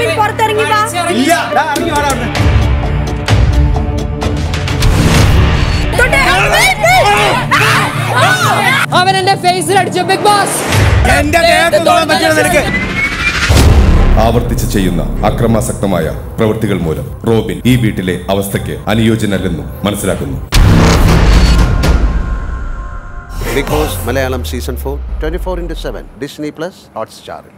ഇല്ല. ദാ, ഇറങ്ങി വാടാ അവൻ എന്റെ ഫേസിൽ അടിച്ചു. ബിഗ് ബോസ് എന്റെ ആവർത്തിച്ച് ചെയ്യുന്ന അക്രമാസക്തമായ പ്രവൃത്തികൾ മൂലം റോബിൻ ഈ വീട്ടിലെ അവസ്ഥയ്ക്ക് അനുയോജ്യനല്ലെന്നും മനസ്സിലാക്കുന്നു. Big Boss Malayalam season four twenty four into seven Disney plus ഹോട്ട്സ്റ്റാറിൽ